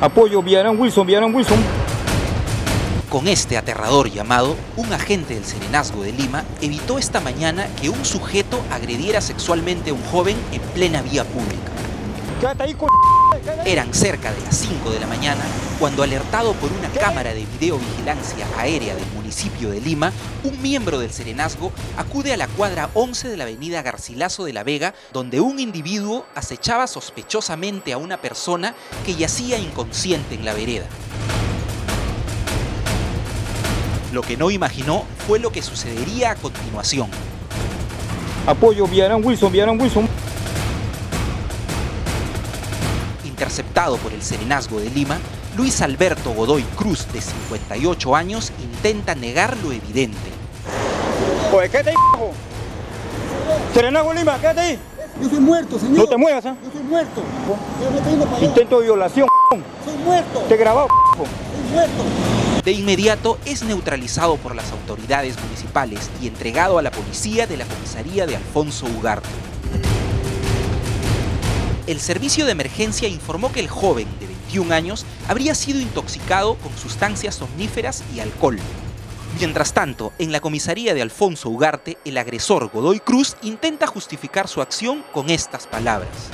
Apoyo Villarán Wilson, Villarán Wilson. Con este aterrador llamado, un agente del Serenazgo de Lima evitó esta mañana que un sujeto agrediera sexualmente a un joven en plena vía pública. Eran cerca de las 5 de la mañana cuando alertado por una cámara de videovigilancia aérea del municipio de Lima, un miembro del Serenazgo acude a la cuadra 11 de la avenida Garcilaso de la Vega, donde un individuo acechaba sospechosamente a una persona que yacía inconsciente en la vereda. Lo que no imaginó fue lo que sucedería a continuación. Apoyo Villarán Wilson, Villarán Wilson. Interceptado por el Serenazgo de Lima, Luis Alberto Godoy Cruz, de 58 años, intenta negar lo evidente. Oye, quédate ahí, Serenazgo de Lima, quédate ahí. Yo soy muerto, señor. No te muevas, ¿eh? Yo soy muerto. Yo. Intento de violación, Soy muerto. te he grabado. Soy muerto. De inmediato es neutralizado por las autoridades municipales y entregado a la policía de la comisaría de Alfonso Ugarte. El servicio de emergencia informó que el joven de 21 años habría sido intoxicado con sustancias somníferas y alcohol. Mientras tanto, en la comisaría de Alfonso Ugarte, el agresor Godoy Cruz intenta justificar su acción con estas palabras.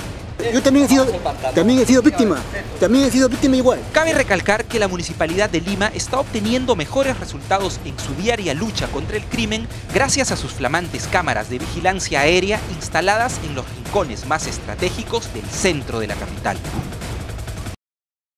Yo también he sido, también he sido víctima. También he sido víctima igual. Cabe recalcar que la Municipalidad de Lima está obteniendo mejores resultados en su diaria lucha contra el crimen gracias a sus flamantes cámaras de vigilancia aérea instaladas en los rincones más estratégicos del centro de la capital.